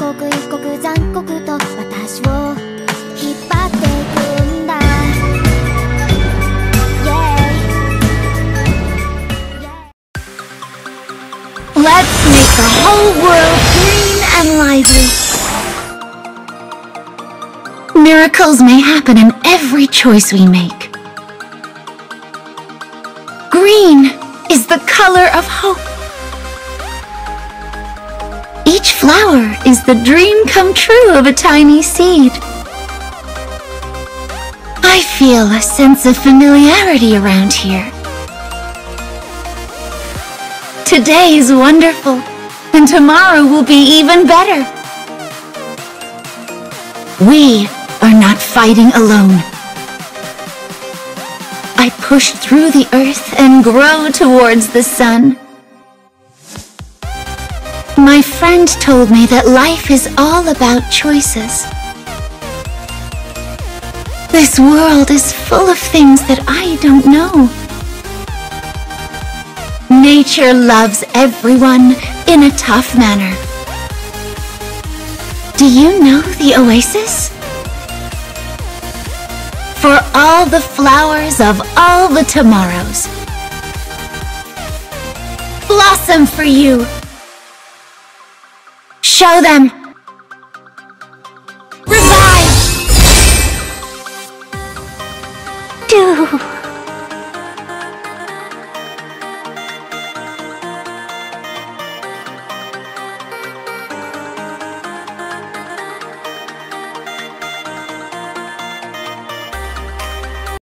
刻一刻残酷と私を引っ張っていくんだ Let's make the whole world green and lively. Miracles may happen in every choice we make. Green is the color of hope. Each flower is the dream come true of a tiny seed. I feel a sense of familiarity around here. Today is wonderful, and tomorrow will be even better. We are not fighting alone. I push through the earth and grow towards the sun. My friend told me that life is all about choices. This world is full of things that I don't know. Nature loves everyone in a tough manner. Do you know the oasis? For all the flowers of all the tomorrows. Blossom for you. Show them! Revive! Do...